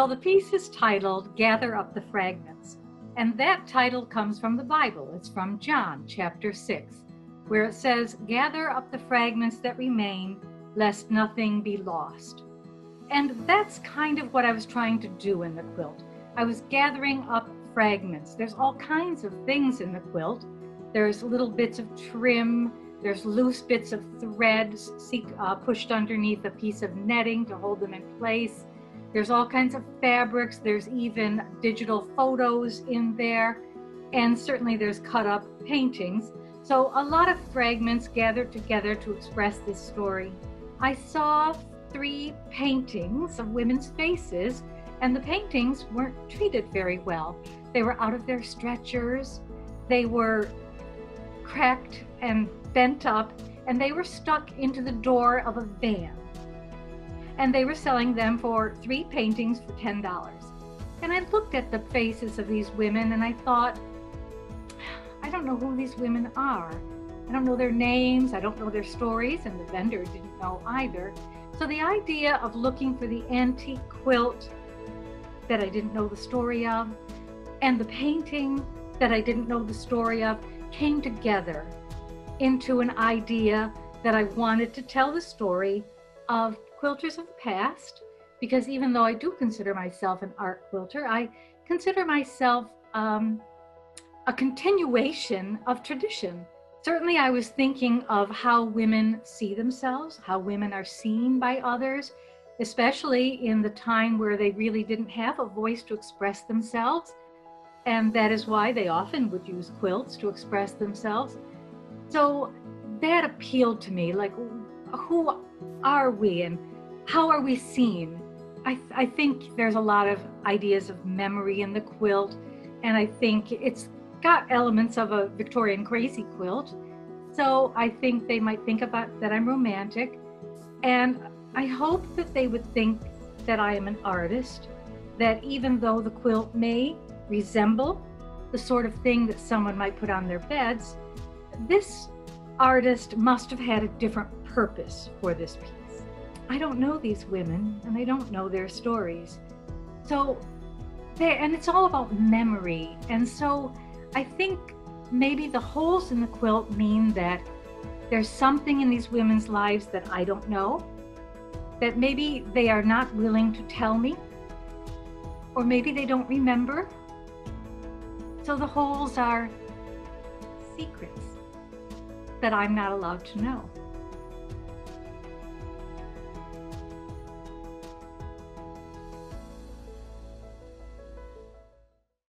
Well, the piece is titled Gather Up the Fragments. And that title comes from the Bible. It's from John chapter 6, where it says, Gather up the fragments that remain, lest nothing be lost. And that's kind of what I was trying to do in the quilt. I was gathering up fragments. There's all kinds of things in the quilt. There's little bits of trim, there's loose bits of threads uh, pushed underneath a piece of netting to hold them in place. There's all kinds of fabrics. There's even digital photos in there. And certainly there's cut up paintings. So a lot of fragments gathered together to express this story. I saw three paintings of women's faces, and the paintings weren't treated very well. They were out of their stretchers, they were cracked and bent up, and they were stuck into the door of a van and they were selling them for three paintings for $10. And I looked at the faces of these women and I thought, I don't know who these women are. I don't know their names, I don't know their stories, and the vendor didn't know either. So the idea of looking for the antique quilt that I didn't know the story of and the painting that I didn't know the story of came together into an idea that I wanted to tell the story of quilters of the past, because even though I do consider myself an art quilter, I consider myself um, a continuation of tradition. Certainly, I was thinking of how women see themselves, how women are seen by others, especially in the time where they really didn't have a voice to express themselves. And that is why they often would use quilts to express themselves. So that appealed to me like, who are we and how are we seen? I, th- I think there's a lot of ideas of memory in the quilt, and I think it's got elements of a Victorian crazy quilt. So I think they might think about that I'm romantic, and I hope that they would think that I am an artist, that even though the quilt may resemble the sort of thing that someone might put on their beds, this artist must have had a different purpose for this piece. I don't know these women and I don't know their stories. So, and it's all about memory. And so I think maybe the holes in the quilt mean that there's something in these women's lives that I don't know, that maybe they are not willing to tell me, or maybe they don't remember. So the holes are secrets that I'm not allowed to know.